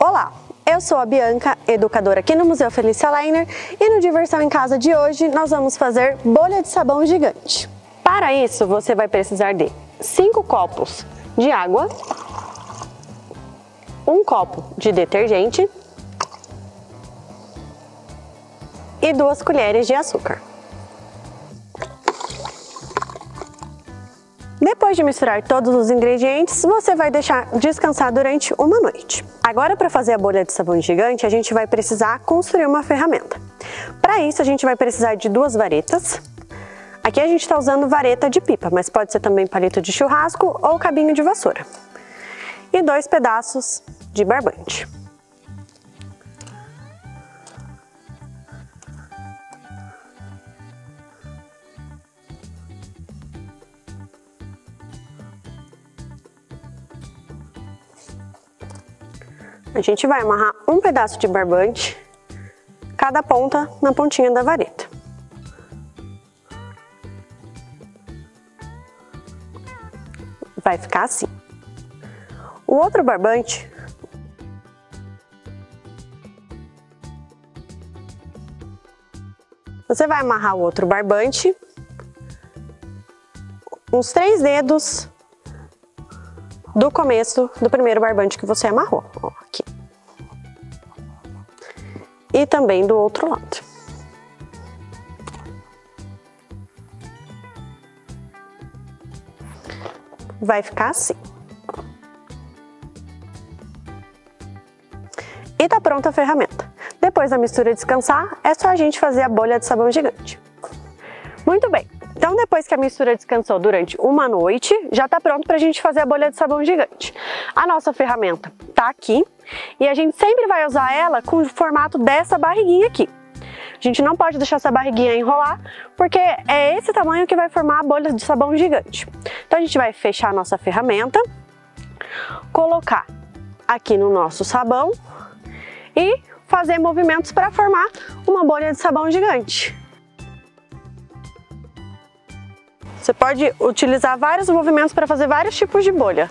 Olá, eu sou a Bianca, educadora aqui no Museu Felícia Leiner e no Diversão em Casa de hoje nós vamos fazer bolha de sabão gigante. Para isso você vai precisar de 5 copos de água, um copo de detergente e duas colheres de açúcar. Depois de misturar todos os ingredientes, você vai deixar descansar durante uma noite. Agora para fazer a bolha de sabão gigante, a gente vai precisar construir uma ferramenta. Para isso, a gente vai precisar de duas varetas. Aqui a gente está usando vareta de pipa, mas pode ser também palito de churrasco ou cabinho de vassoura. E dois pedaços de barbante. A gente vai amarrar um pedaço de barbante, cada ponta na pontinha da vareta. Vai ficar assim. O outro barbante Você vai amarrar o outro barbante, uns três dedos do começo do primeiro barbante que você amarrou, ó, aqui. E também do outro lado. Vai ficar assim. E tá pronta a ferramenta. Depois da mistura descansar, é só a gente fazer a bolha de sabão gigante. Muito bem, então depois que a mistura descansou durante uma noite, já está pronto para a gente fazer a bolha de sabão gigante. A nossa ferramenta está aqui e a gente sempre vai usar ela com o formato dessa barriguinha aqui. A gente não pode deixar essa barriguinha enrolar, porque é esse tamanho que vai formar a bolha de sabão gigante. Então a gente vai fechar a nossa ferramenta, colocar aqui no nosso sabão e fazer movimentos para formar uma bolha de sabão gigante. Pode utilizar vários movimentos para fazer vários tipos de bolha.